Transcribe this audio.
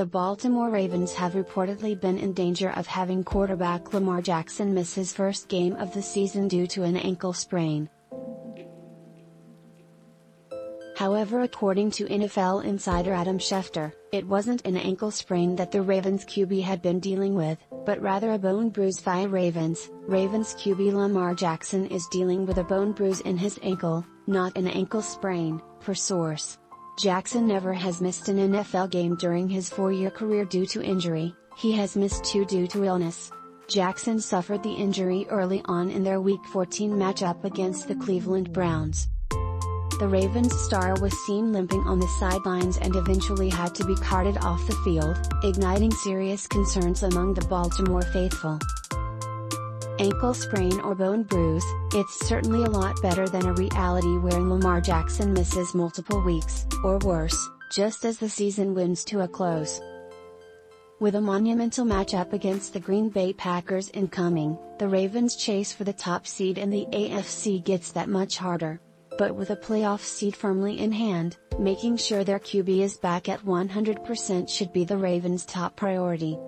the Baltimore Ravens have reportedly been in danger of having quarterback Lamar Jackson miss his first game of the season due to an ankle sprain. However according to NFL insider Adam Schefter, it wasn't an ankle sprain that the Ravens QB had been dealing with, but rather a bone bruise via Ravens. Ravens QB Lamar Jackson is dealing with a bone bruise in his ankle, not an ankle sprain, per source. Jackson never has missed an NFL game during his four-year career due to injury, he has missed two due to illness. Jackson suffered the injury early on in their Week 14 matchup against the Cleveland Browns. The Ravens star was seen limping on the sidelines and eventually had to be carted off the field, igniting serious concerns among the Baltimore faithful. Ankle sprain or bone bruise, it's certainly a lot better than a reality where Lamar Jackson misses multiple weeks, or worse, just as the season winds to a close. With a monumental matchup against the Green Bay Packers incoming, the Ravens' chase for the top seed in the AFC gets that much harder but with a playoff seed firmly in hand, making sure their QB is back at 100% should be the Ravens' top priority.